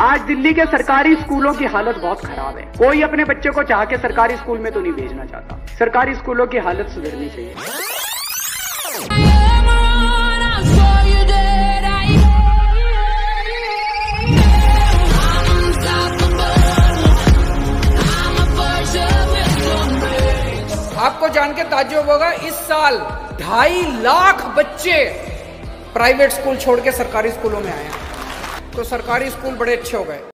आज दिल्ली के सरकारी स्कूलों की हालत बहुत खराब है। कोई अपने बच्चे को चाह के सरकारी स्कूल में तो नहीं भेजना चाहता। सरकारी स्कूलों की हालत सुधरनी चाहिए। आपको जान के ताज्जुब होगा, इस साल ढाई लाख बच्चे प्राइवेट स्कूल छोड़ के सरकारी स्कूलों में आए हैं। तो सरकारी स्कूल बड़े अच्छे हो गए।